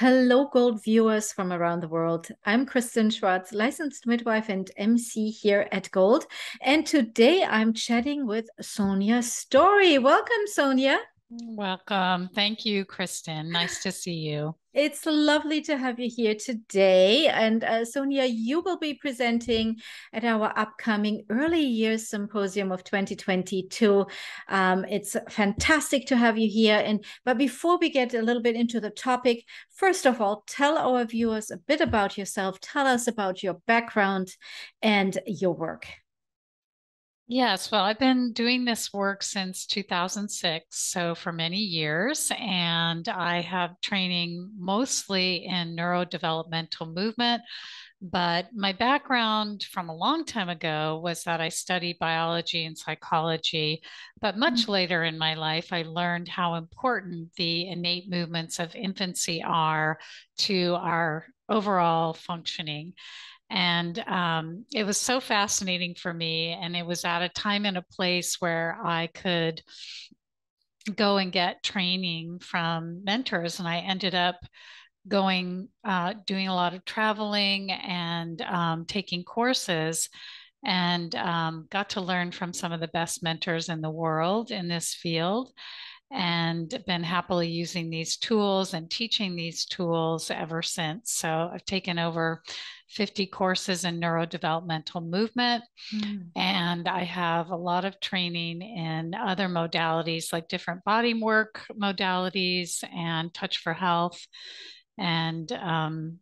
Hello, Gold viewers from around the world. I'm Kristin Schwartz, licensed midwife and MC here at Gold. And today I'm chatting with Sonia Story. Welcome, Sonia. Welcome. Thank you, Kristin. Nice to see you. It's lovely to have you here today. And uh, Sonia, you will be presenting at our upcoming Early Years Symposium of 2022. Um, it's fantastic to have you here. And but before we get a little bit into the topic, first of all, tell our viewers a bit about yourself. Tell us about your background and your work. Yes, well, I've been doing this work since 2006, so for many years, and I have training mostly in neurodevelopmental movement. But my background from a long time ago was that I studied biology and psychology. But much mm-hmm. later in my life, I learned how important the innate movements of infancy are to our overall functioning. And um, it was so fascinating for me. And it was at a time and a place where I could go and get training from mentors. And I ended up going, uh, doing a lot of traveling and um, taking courses and um, got to learn from some of the best mentors in the world in this field and been happily using these tools and teaching these tools ever since. So I've taken over 50 courses in neurodevelopmental movement. Mm. And I have a lot of training in other modalities like different body work modalities and touch for health. And um,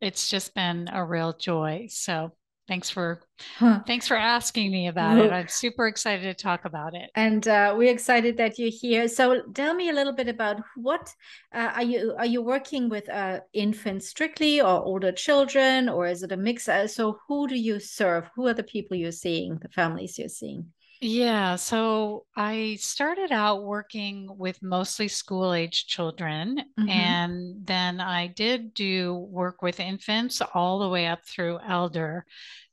it's just been a real joy. So Thanks for huh. thanks for asking me about it. I'm super excited to talk about it. And uh, we're excited that you're here. So tell me a little bit about what uh, are you are you working with uh, infants strictly or older children or is it a mix? Uh, so who do you serve? Who are the people you're seeing? The families you're seeing? Yeah, so I started out working with mostly school age children, mm-hmm. and then I did do work with infants all the way up through elder.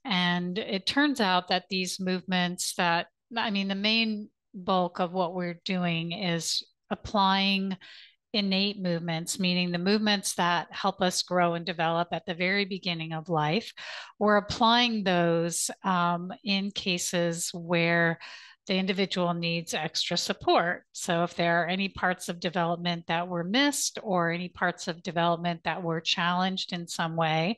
And it turns out that these movements that, I mean, the main bulk of what we're doing is applying innate movements, meaning the movements that help us grow and develop at the very beginning of life. We're applying those um, in cases where the individual needs extra support. So, if there are any parts of development that were missed or any parts of development that were challenged in some way,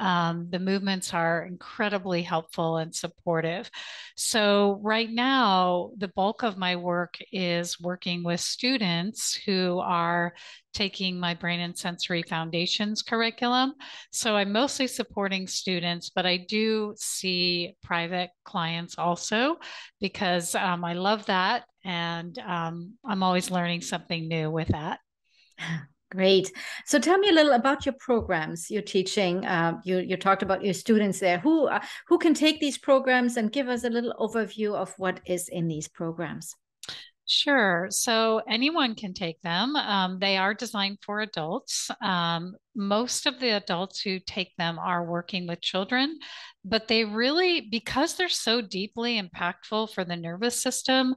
um, the movements are incredibly helpful and supportive. So, right now, the bulk of my work is working with students who are taking my brain and sensory foundations curriculum. So I'm mostly supporting students, but I do see private clients also because um, I love that. And um, I'm always learning something new with that. Great. So tell me a little about your programs you're teaching. Uh, you you talked about your students there. Who uh, who can take these programs and give us a little overview of what is in these programs? Sure. So anyone can take them. Um, they are designed for adults. Um, most of the adults who take them are working with children, but they really, because they're so deeply impactful for the nervous system,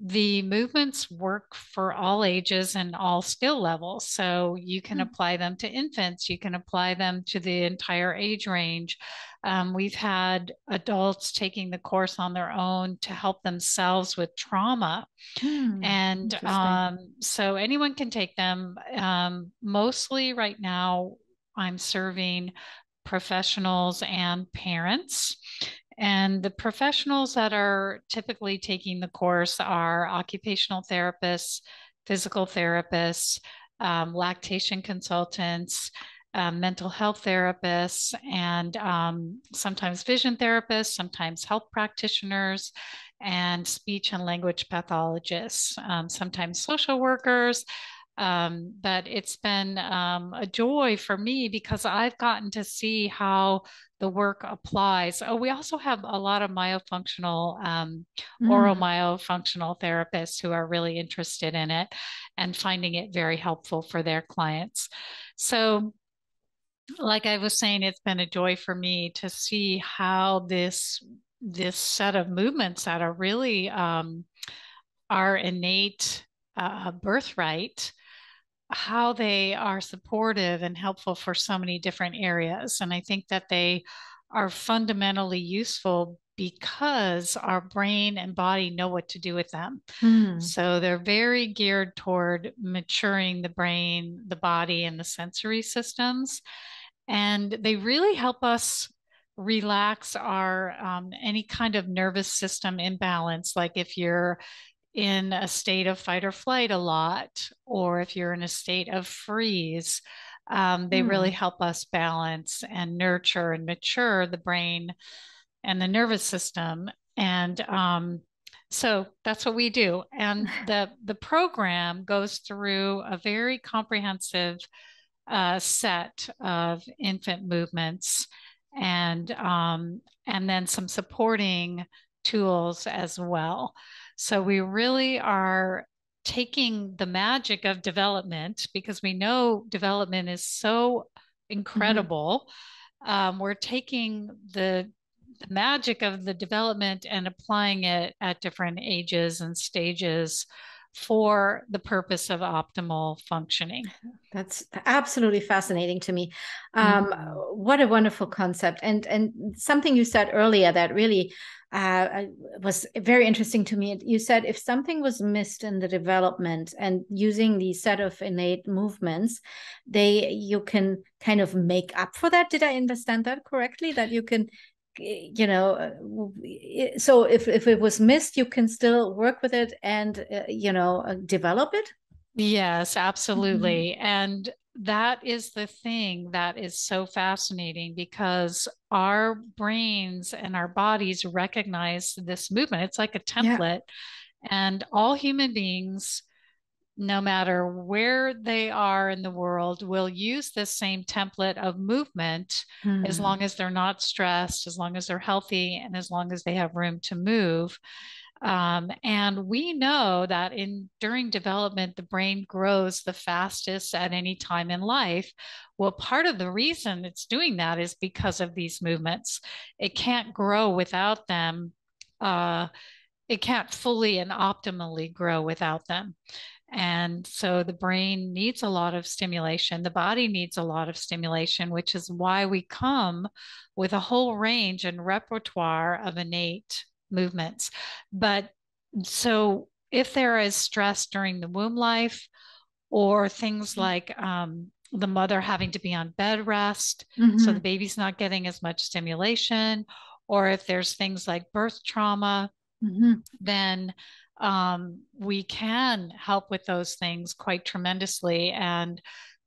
the movements work for all ages and all skill levels. So you can mm-hmm. apply them to infants, you can apply them to the entire age range. Um, we've had adults taking the course on their own to help themselves with trauma. Hmm, and um, so anyone can take them. Um, mostly right now, I'm serving professionals and parents. And the professionals that are typically taking the course are occupational therapists, physical therapists, um, lactation consultants, um, mental health therapists, and um, sometimes vision therapists, sometimes health practitioners, and speech and language pathologists, um, sometimes social workers. Um, but it's been um, a joy for me because I've gotten to see how the work applies. Oh, we also have a lot of myofunctional, um, mm. oral myofunctional therapists who are really interested in it and finding it very helpful for their clients. So like I was saying, it's been a joy for me to see how this this set of movements that are really um, our innate uh, birthright how they are supportive and helpful for so many different areas. And I think that they are fundamentally useful because our brain and body know what to do with them. Mm. So they're very geared toward maturing the brain, the body, and the sensory systems. And they really help us relax our um, any kind of nervous system imbalance like if you're in a state of fight or flight a lot or if you're in a state of freeze um, they mm. really help us balance and nurture and mature the brain and the nervous system and um, so that's what we do and the the program goes through a very comprehensive uh, set of infant movements and um, and then some supporting tools as well. So we really are taking the magic of development because we know development is so incredible. Mm-hmm. Um, we're taking the the magic of the development and applying it at different ages and stages for the purpose of optimal functioning. That's absolutely fascinating to me. Um, mm. What a wonderful concept, and and something you said earlier that really uh, was very interesting to me. You said if something was missed in the development and using the set of innate movements, they you can kind of make up for that. Did I understand that correctly? That you can you know uh, so if, if it was missed you can still work with it and uh, you know uh, develop it yes absolutely mm-hmm. and that is the thing that is so fascinating because our brains and our bodies recognize this movement it's like a template yeah. and all human beings no matter where they are in the world, will use this same template of movement mm. as hmm. long as they're not stressed, as long as they're healthy, and as long as they have room to move. Um, and we know that in during development, the brain grows the fastest at any time in life. Well, part of the reason it's doing that is because of these movements. It can't grow without them. Uh, it can't fully and optimally grow without them. And so the brain needs a lot of stimulation. The body needs a lot of stimulation, which is why we come with a whole range and repertoire of innate movements. But so if there is stress during the womb life, or things mm-hmm. like um, the mother having to be on bed rest, mm-hmm. so the baby's not getting as much stimulation, or if there's things like birth trauma, mm-hmm. then um, we can help with those things quite tremendously. And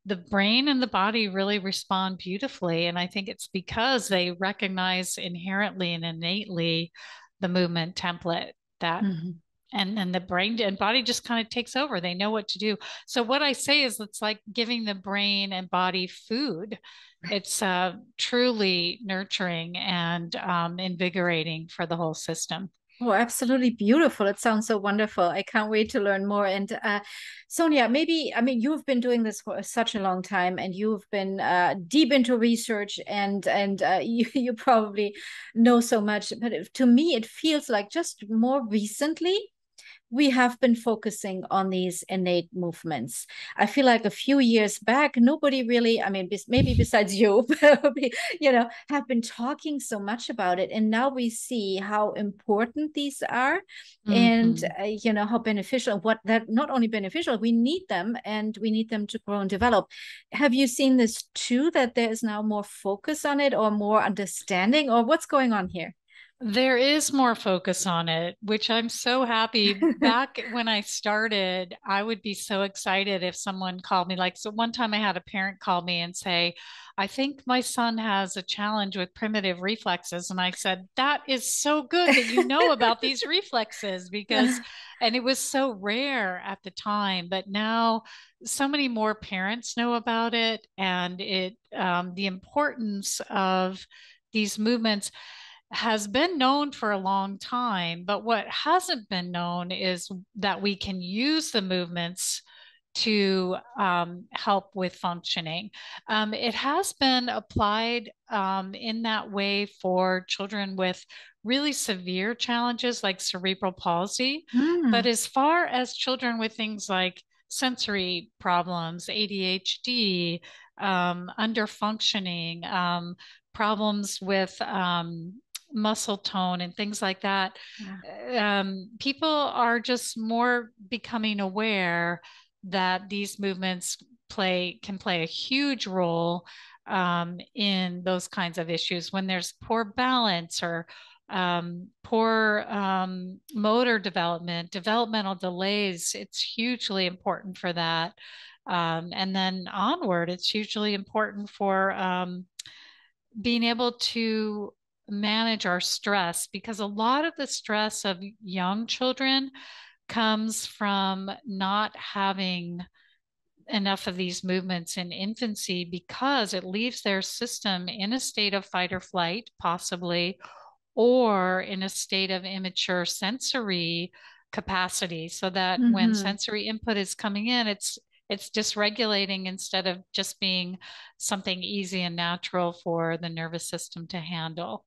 the brain and the body really respond beautifully. And I think it's because they recognize inherently and innately the movement template that. Mm-hmm. And, and the brain and body just kind of takes over. They know what to do. So what I say is it's like giving the brain and body food. It's uh, truly nurturing and um, invigorating for the whole system. Oh, absolutely beautiful. It sounds so wonderful. I can't wait to learn more. And uh, Sonia, maybe, I mean, you've been doing this for such a long time and you've been uh, deep into research and, and uh, you, you probably know so much. But to me, it feels like just more recently, we have been focusing on these innate movements. I feel like a few years back, nobody really, I mean, maybe besides you, you know, have been talking so much about it. And now we see how important these are mm-hmm. and, uh, you know, how beneficial, what that not only beneficial, we need them and we need them to grow and develop. Have you seen this too, that there is now more focus on it or more understanding or what's going on here? There is more focus on it, which I'm so happy. Back when I started, I would be so excited if someone called me. Like, so one time I had a parent call me and say, I think my son has a challenge with primitive reflexes. And I said, That is so good that you know about these reflexes because, and it was so rare at the time. But now so many more parents know about it and it, um, the importance of these movements has been known for a long time, but what hasn't been known is that we can use the movements to um, help with functioning. Um, it has been applied um, in that way for children with really severe challenges like cerebral palsy. Mm. But as far as children with things like sensory problems, ADHD, um, under functioning, um, problems with um, muscle tone and things like that. Yeah. Um, people are just more becoming aware that these movements play can play a huge role um, in those kinds of issues when there's poor balance or um, poor um, motor development, developmental delays. It's hugely important for that. Um, and then onward, it's hugely important for um, being able to manage our stress because a lot of the stress of young children comes from not having enough of these movements in infancy because it leaves their system in a state of fight or flight, possibly, or in a state of immature sensory capacity so that mm-hmm. when sensory input is coming in it's it's dysregulating instead of just being something easy and natural for the nervous system to handle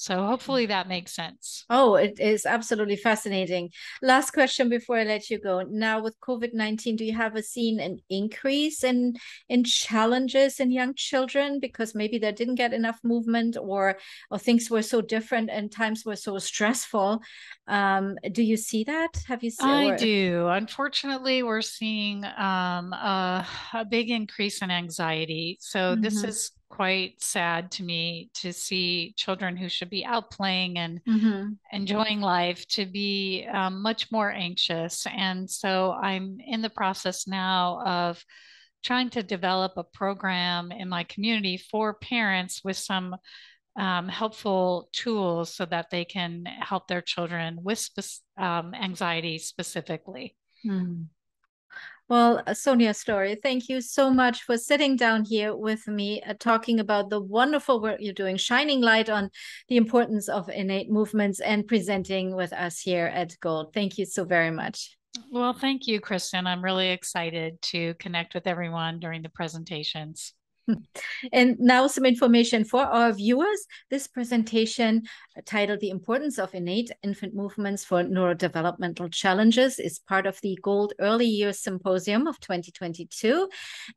so hopefully that makes sense. Oh, it is absolutely fascinating. Last question before I let you go. Now with COVID-19, do you have a seen an increase in in challenges in young children because maybe they didn't get enough movement or or things were so different and times were so stressful? Um, do you see that? Have you seen I or... do. Unfortunately, we're seeing um, a, a, big increase in anxiety. So mm-hmm. this is quite sad to me to see children who should be out playing and mm-hmm. enjoying life to be um, much more anxious. And so I'm in the process now of trying to develop a program in my community for parents with some um, helpful tools so that they can help their children with spe- um, anxiety specifically. Mm. Well, uh, Sonia Story, thank you so much for sitting down here with me, uh, talking about the wonderful work you're doing, shining light on the importance of innate movements and presenting with us here at Gold. Thank you so very much. Well, thank you, Kristen. I'm really excited to connect with everyone during the presentations. And now some information for our viewers. This presentation uh, titled The Importance of Innate Infant Movements for Neurodevelopmental Challenges is part of the Gold Early Years Symposium of 2022.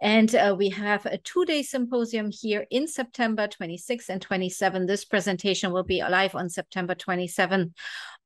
And uh, we have a two-day symposium here in September 26 and 27. This presentation will be live on September 27.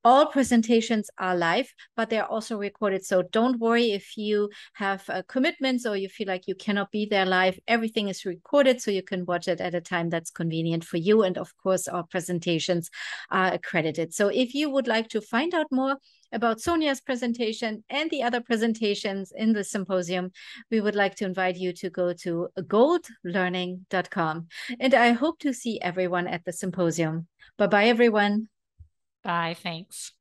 All presentations are live, but they're also recorded. So don't worry if you have uh, commitments or you feel like you cannot be there live. Everything is recorded so you can watch it at a time that's convenient for you. And of course, our presentations are accredited. So if you would like to find out more about Sonia's presentation and the other presentations in the symposium, we would like to invite you to go to goldlearning.com. And I hope to see everyone at the symposium. Bye bye, everyone. Bye. Thanks.